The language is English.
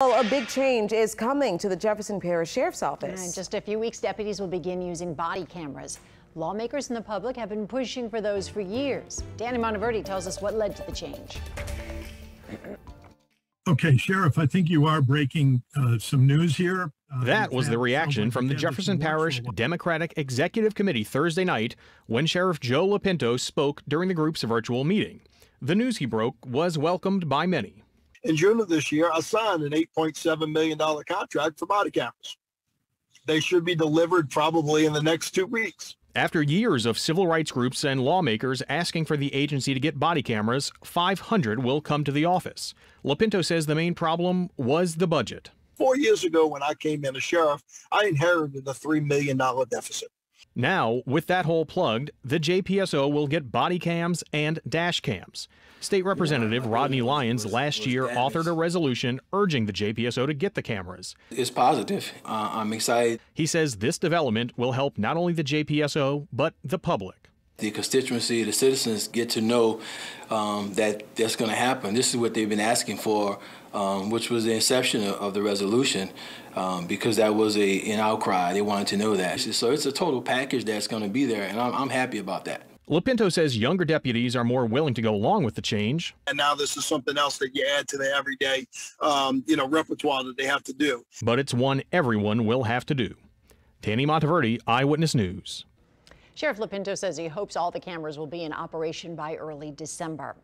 Well, a big change is coming to the Jefferson Parish Sheriff's Office. In just a few weeks, deputies will begin using body cameras. Lawmakers and the public have been pushing for those for years. Danny Monteverdi tells us what led to the change. Okay, Sheriff, I think you are breaking uh, some news here. Uh, that was the reaction from the Jefferson Parish for a while. Democratic Executive Committee Thursday night when Sheriff Joe Lopinto spoke during the group's virtual meeting. The news he broke was welcomed by many. In June of this year, I signed an $8.7 million contract for body cameras. They should be delivered probably in the next two weeks. After years of civil rights groups and lawmakers asking for the agency to get body cameras, 500 will come to the office. Lopinto says the main problem was the budget. Four years ago, when I came in as sheriff, I inherited a $3 million deficit. Now, with that hole plugged, the JPSO will get body cams and dash cams. State Representative Rodney Lyons last year authored a resolution urging the JPSO to get the cameras. It's positive. Uh, I'm excited. He says this development will help not only the JPSO, but the public. The constituency, the citizens get to know um, that that's going to happen. This is what they've been asking for, um, which was the inception of, of the resolution, um, because that was a an outcry. They wanted to know that. So it's a total package that's going to be there, and I'm, I'm happy about that. Lopinto says younger deputies are more willing to go along with the change. And now this is something else that you add to the everyday, um, you know, repertoire that they have to do. but it's one everyone will have to do. Danny Monteverdi, Eyewitness News. Sheriff Lopinto says he hopes all the cameras will be in operation by early December.